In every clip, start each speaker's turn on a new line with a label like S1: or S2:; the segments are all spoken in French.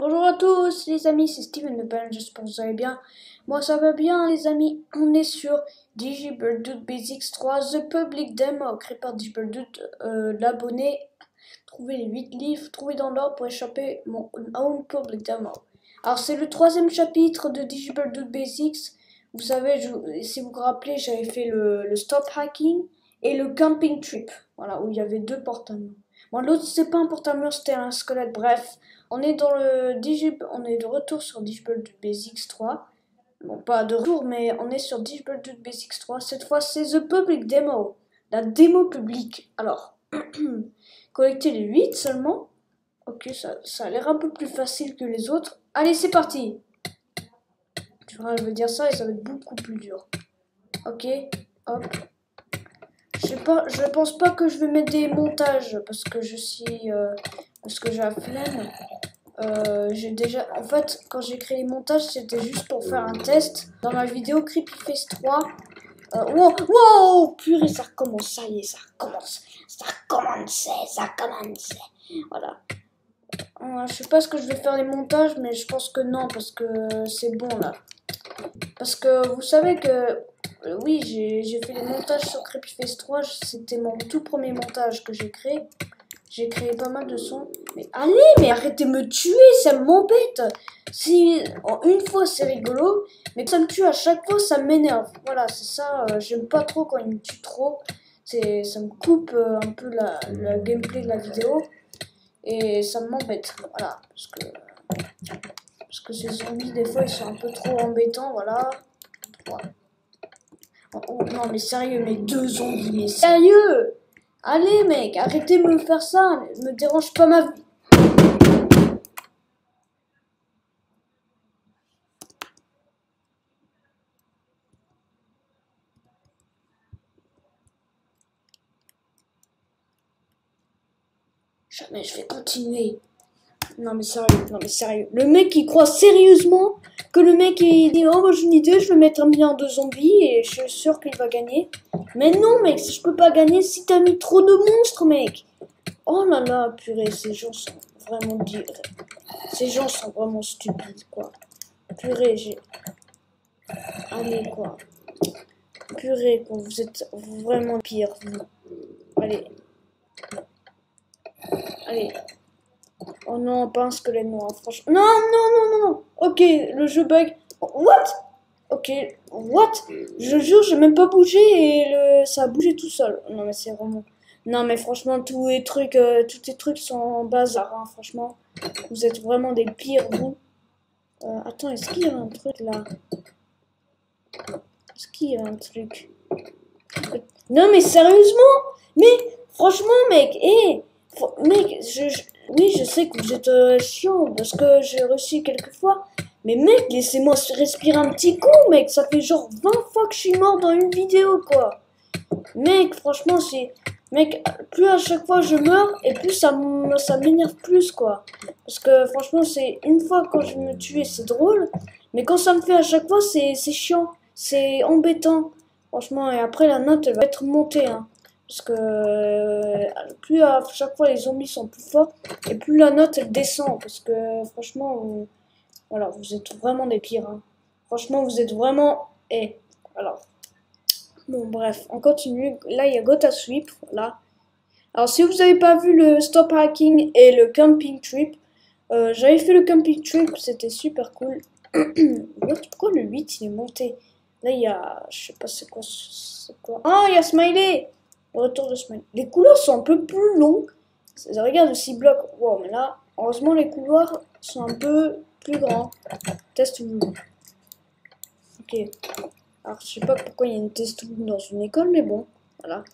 S1: Bonjour à tous les amis, c'est Steven Le Pen, j'espère que vous allez bien. Moi ça va bien les amis, on est sur DigiBird Basics 3 The Public Demo, créé par DigiBird euh, l'abonné. Trouvez les 8 livres, trouvez dans l'ordre pour échapper mon own public demo. Alors c'est le troisième chapitre de DigiBird Basics. Vous savez, si vous vous rappelez, j'avais fait le, le, stop hacking et le camping trip, voilà, où il y avait deux porte Bon, l'autre c'est pas un porte c'était un squelette, bref. On est de retour sur Digibuild Basics 3. Bon, pas de retour, mais on est sur Digibuild Basics 3. Cette fois, c'est The Public Demo, la démo publique. Alors, collecter les 8 seulement. Ok, ça, ça a l'air un peu plus facile que les autres. Allez, c'est parti Tu vois, je veux dire ça et ça va être beaucoup plus dur. Ok, hop. Je sais pas, je pense pas que je vais mettre des montages parce que je suis, euh, parce que j'ai la flemme. Euh, déjà, en fait, quand j'ai créé les montages, c'était juste pour faire un test. Dans ma vidéo Creepyface 3, euh, wow, wow, purée, ça recommence, ça y est, ça recommence, ça recommence, ça recommence. Voilà. Euh, je sais pas ce que je vais faire les montages, mais je pense que non, parce que c'est bon là. Parce que vous savez que, euh, oui, j'ai fait les montages sur Creepyface 3, c'était mon tout premier montage que j'ai créé. J'ai créé pas mal de sons. Mais allez, mais arrêtez de me tuer, ça m'embête. Si en une fois c'est rigolo, mais ça me tue à chaque fois, ça m'énerve. Voilà, c'est ça. Euh, j'aime pas trop quand il me tue trop. C'est, ça me coupe euh, un peu la, gameplay de la vidéo et ça m'embête. Voilà, parce que parce que ces zombies des fois ils sont un peu trop embêtants. Voilà. Oh, oh, non mais sérieux, mais deux zombies, mais sérieux Allez mec, arrêtez de me faire ça, me dérange pas ma vie. Jamais je vais continuer. Non mais sérieux, non mais sérieux. Le mec il croit sérieusement que le mec il dit oh moi j'ai une idée, je vais mettre un bien de zombies et je suis sûr qu'il va gagner. Mais non, mec, je peux pas gagner si t'as mis trop de monstres, mec. Oh là là, purée, ces gens sont vraiment Ces gens sont vraiment stupides, quoi. Purée, j'ai... Allez, quoi. Purée, quoi, vous êtes vraiment pire. Allez. Allez. Oh non, pas un squelette noir, franchement. Non, non, non, non, non. Ok, le jeu bug. What? Ok, what? Je jure, j'ai même pas bougé et le... ça a bougé tout seul. Non mais c'est vraiment... Non mais franchement, tous les trucs, euh, tous les trucs sont en bazar, hein, franchement. Vous êtes vraiment des pires, vous. Euh, attends, est-ce qu'il y a un truc là? Est-ce qu'il y a un truc? Non mais sérieusement? Mais franchement, mec, hé Mec, je, oui, je sais que vous êtes euh, chiant parce que j'ai reçu quelques fois. Mais mec, laissez-moi respirer un petit coup, mec. Ça fait genre 20 fois que je suis mort dans une vidéo, quoi. Mec, franchement, c'est... Mec, plus à chaque fois je meurs, et plus ça m'énerve plus, quoi. Parce que franchement, c'est une fois quand je me tue, c'est drôle. Mais quand ça me fait à chaque fois, c'est chiant. C'est embêtant. Franchement, et après, la note, elle va être montée, hein. Parce que plus à chaque fois les zombies sont plus forts, et plus la note, elle descend. Parce que franchement... Voilà, vous êtes vraiment des pires. Hein. Franchement, vous êtes vraiment... Et alors... Bon, bref, on continue. Là, il y a Gotha Sweep, là. Alors, si vous n'avez pas vu le Stop Hacking et le Camping Trip, euh, j'avais fait le Camping Trip, c'était super cool. Pourquoi le 8, il est monté? Là, il y a... Je sais pas c'est quoi... quoi? Ah, il y a Smiley Le retour de Smiley. Les couleurs sont un peu plus longs. Regarde, 6 blocs. Wow, mais là, heureusement, les couloirs sont un peu plus grand. Test Ok. Alors, je sais pas pourquoi il y a une test dans une école, mais bon, voilà.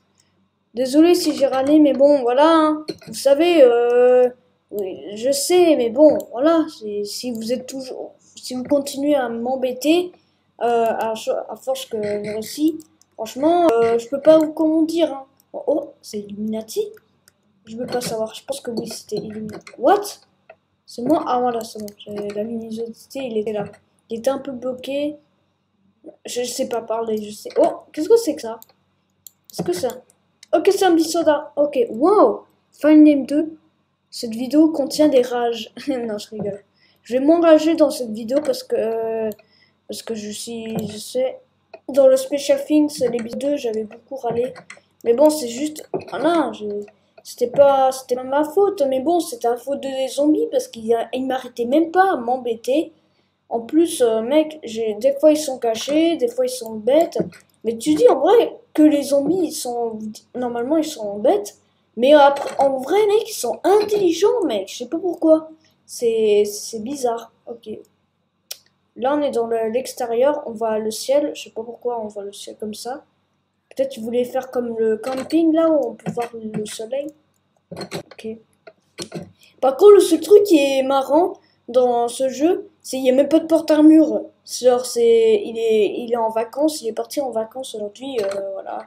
S1: Désolé si j'ai râlé, mais bon, voilà. Hein. Vous savez, euh, je sais, mais bon, voilà. Si vous êtes toujours, si vous continuez à m'embêter, euh, à, force que vous aussi, franchement, euh, je peux pas vous comment dire. Hein. Oh, oh c'est Illuminati. Je veux pas savoir. Je pense que oui, c'était Illuminati. What? C'est moi? Ah voilà, c'est bon. La luminosité, il était là. Il était un peu bloqué. Je sais pas parler, je sais. Oh, qu'est-ce que c'est que ça? Qu'est-ce que ça Ok, c'est un petit soda. Ok, wow Fine Name 2. Cette vidéo contient des rages. non, je rigole. Je vais m'engager dans cette vidéo parce que parce que je suis, je sais, dans le Special Things, l'épisode 2, j'avais beaucoup râlé. Mais bon, c'est juste, voilà, c'était pas, c'était pas ma faute, mais bon, c'était la faute des zombies parce qu'ils il m'arrêtaient même pas à m'embêter. En plus, euh, mec, j'ai, des fois ils sont cachés, des fois ils sont bêtes. Mais tu dis en vrai que les zombies, ils sont, normalement ils sont bêtes. Mais après, en vrai, mec, ils sont intelligents, mec. Je sais pas pourquoi. C'est, c'est bizarre. Ok. Là, on est dans l'extérieur, on voit le ciel. Je sais pas pourquoi on voit le ciel comme ça. Peut-être tu voulais faire comme le camping, là, où on peut voir le soleil. Ok. Par contre, le seul truc qui est marrant dans ce jeu, c'est qu'il n'y a même pas de porte-armure. Genre, il est, il est en vacances, il est parti en vacances aujourd'hui, euh, voilà.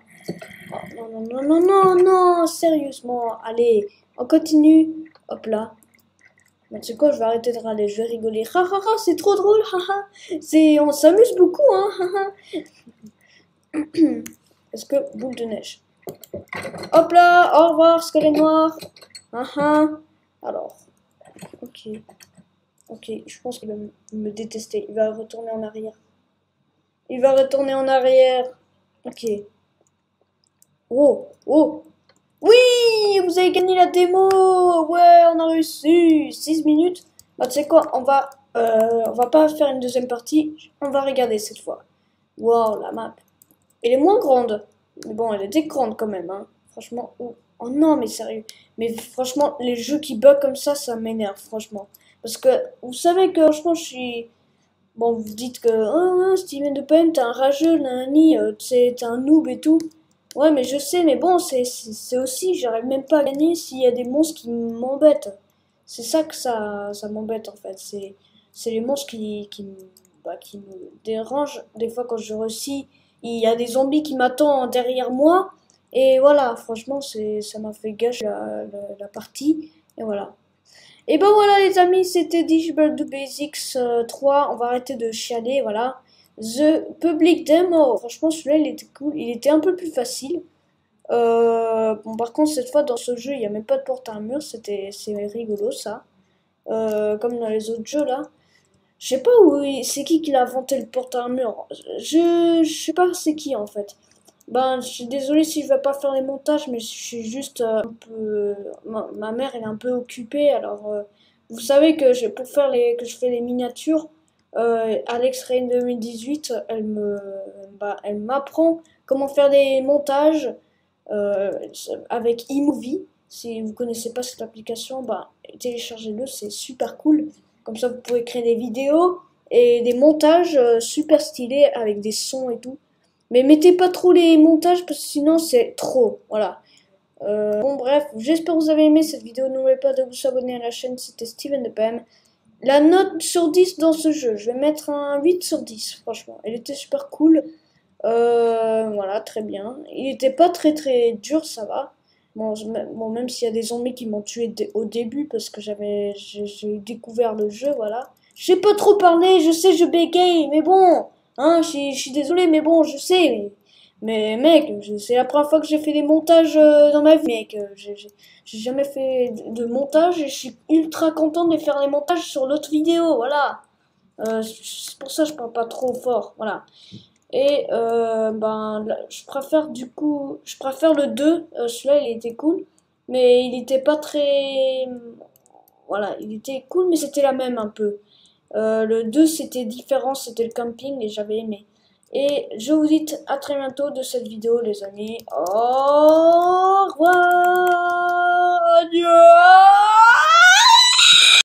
S1: Non, non, non, non, non, non, sérieusement. Allez, on continue. Hop là. Mais tu sais quoi, je vais arrêter de râler, je vais rigoler. Ha ha c'est trop drôle, on s'amuse beaucoup, hein. Est-ce que boule de neige? Hop là, au revoir, squelette noir. Ha ha. Alors, ok. Ok, je pense qu'il va me détester. Il va retourner en arrière. Il va retourner en arrière. Ok. Oh, oh, oui, vous avez gagné la démo. Ouais, on a réussi. 6 minutes. Bah, tu sais quoi, on va, euh, on va pas faire une deuxième partie. On va regarder cette fois. Wow, la map. Elle est moins grande. Mais bon, elle était grande quand même, hein. Franchement, oh, oh non, mais sérieux. Mais franchement, les jeux qui bug comme ça, ça m'énerve, franchement. Parce que, vous savez que, franchement, je suis... Bon, vous dites que, oh, Steven De Pen, t'es un rageux, nani, euh, t'es un noob et tout. Ouais, mais je sais, mais bon, c'est aussi, j'arrive même pas à gagner s'il y a des monstres qui m'embêtent. C'est ça que ça, ça m'embête en fait. C'est les monstres qui, qui, bah, qui me dérangent. Des fois, quand je réussis, il y a des zombies qui m'attendent derrière moi. Et voilà, franchement, ça m'a fait gâcher la, la, partie. Et voilà. Et ben voilà les amis, c'était Digibird Basics 3. Euh, On va arrêter de chialer, voilà. The Public Demo. Franchement, celui-là, il était cool. Il était un peu plus facile. Euh, bon, par contre, cette fois, dans ce jeu, il n'y a même pas de porte à un mur. C'était, rigolo, ça. Euh, comme dans les autres jeux, là. Je sais pas où c'est qui qui l'a inventé le porte à un mur. Je, je sais pas c'est qui, en fait. Ben, je suis désolé si je vais pas faire les montages, mais je suis juste euh, un peu... Ma, mère, elle est un peu occupée, alors... vous savez que pour faire les, que je fais les miniatures, euh, Alex Rain 2018, elle me, bah, elle m'apprend comment faire des montages euh, avec eMovie. Si vous connaissez pas cette application, bah, téléchargez-le, c'est super cool. Comme ça, vous pouvez créer des vidéos et des montages euh, super stylés avec des sons et tout. Mais mettez pas trop les montages parce que sinon c'est trop. Voilà. bon bref, j'espère que vous avez aimé cette vidéo. N'oubliez pas de vous abonner à la chaîne. C'était Steven de PM. La note sur 10 dans ce jeu, je vais mettre un 8 sur 10, franchement. Elle était super cool. Euh, voilà, très bien. Il était pas très très dur, ça va. Bon, bon même s'il y a des zombies qui m'ont tué au début parce que j'avais j'ai découvert le jeu, voilà. J'ai pas trop parlé, je sais, je bégaye, mais bon, hein, je suis désolé, mais bon, je sais. Mais mec, c'est la première fois que j'ai fait des montages euh, dans ma vie, mec. Euh, j'ai jamais fait de montage et je suis ultra content de faire les montages sur l'autre vidéo, voilà. Euh, c'est pour ça que je parle pas trop fort, voilà. Et ben, je préfère du coup, je préfère le 2, celui-là il était cool, mais il était pas très... Voilà, il était cool, mais c'était la même un peu. le 2 c'était différent, c'était le camping et j'avais aimé. Et je vous dis à très bientôt de cette vidéo les amis. Au revoir. Adieu.